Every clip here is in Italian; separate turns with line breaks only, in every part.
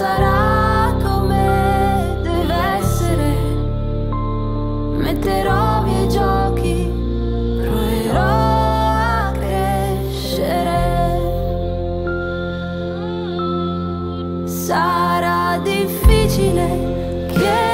sarà come deve essere. Metterò via i giochi, proverò a crescere. Sarà difficile che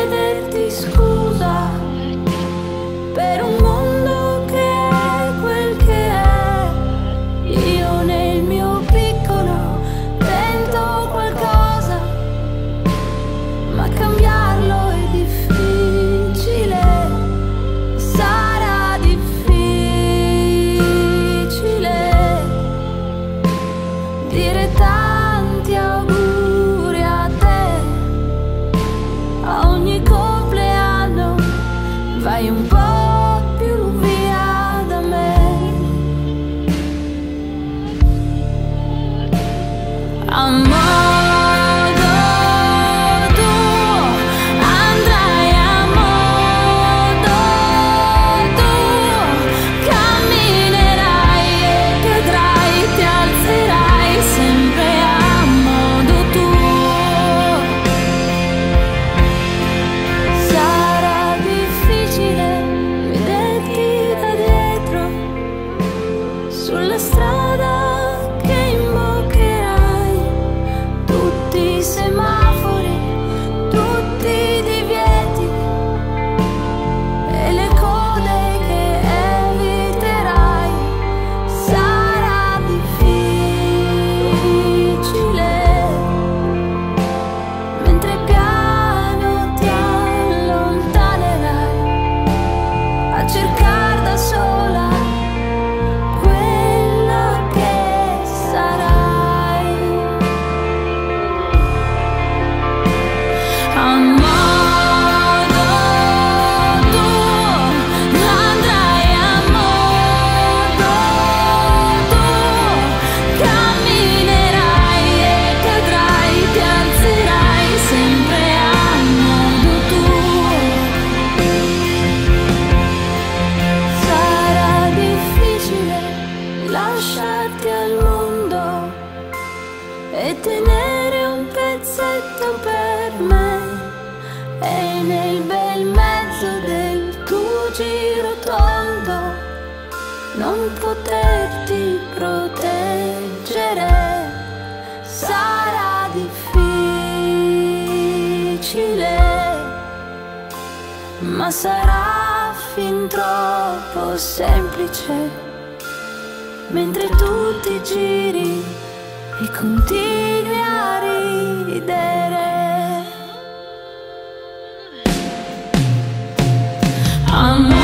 sulla strada. Non poterti proteggere sarà difficile ma sarà fin troppo semplice mentre tu ti giri e continui a ridere. I'm